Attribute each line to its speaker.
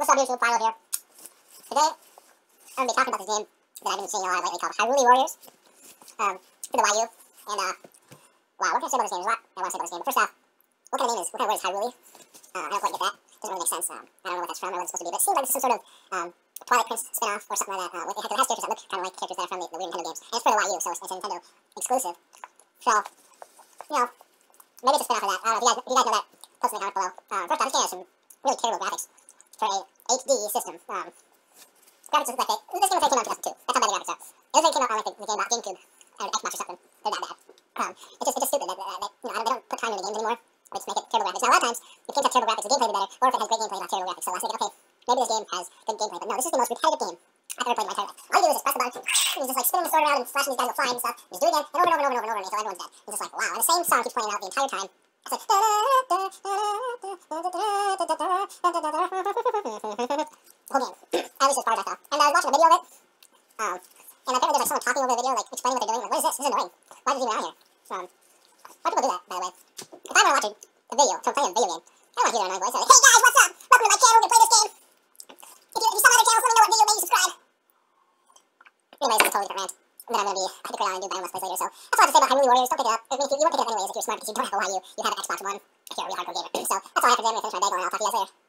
Speaker 1: What's up, YouTube? Phylo here. Today, I'm going to be talking about this game that I've been seeing a lot lately called Hyrule Warriors. Um, for the Wii U. And, uh, wow, what can I say about this game? There's a lot I want to say about this game. But first off, what kind of name is, what kind of word is Hyrule? Uh, I don't quite get that. Doesn't really make sense. Um, I don't know what that's from or what it's supposed to be, but it seems like it's some sort of, um, Twilight Prince spin-off or something like that. Uh, with, it has characters that look kind of like characters that are from the, the weird Nintendo games. And it's for the Wii U, so it's, it's a Nintendo exclusive. So, you know, maybe it's a spin-off of that. I don't know if you guys, if you guys know that, post in the comments below. Uh, first off, this game has some really terrible graphics for a HD system. Um, graphics look like they, this game looks like it came out in 2002. That's how bad the graphics are. It looks like it came out on like the, the game, GameCube or Xbox or something. They're that bad. Um, it's just, it's just stupid that, that, that you know, they don't put time into games anymore, which make it terrible graphics. Now, a lot of times, if games have terrible graphics, the gameplay will be better, or if it has great gameplay, not terrible graphics. So I was thinking, okay, maybe this game has good gameplay, but no, this is the most repetitive game I've ever played in my entire life. All you do is just press the button, and he's just like spinning the sword around and flashing these guys with flying and stuff. You just do it again, and over and over and over and over, and over until everyone's dead. It's just like, wow. And the same song keeps playing out the entire time. It's like, the whole game. At least as far as I thought. And I was watching a video of it, um, and apparently there's like someone talking over the video, like explaining what they're doing. Like, what is this? This is annoying. Why is this even on here? Um, why do people do that, by the way? If I were watching a video, so playing a video game, I don't want to hear their annoying voice. Like, hey guys, what's up? Welcome to my channel. Gonna play this game. If you, if you saw my other channels, let me know what video made you subscribe. Anyways, it's a totally different rant. Then I'm gonna be, I think we're on and do Biome Let's Plays later, so that's all I have to say about Hyrule Warriors. Don't pick it up. I mean, if you, you won't pick it up anyways if you're smart, because you don't have a Wii U. You have an Xbox One if you're a really hardcore gamer. So that's all I have for today. I'm gonna finish my bagel, and I'll talk to you guys later.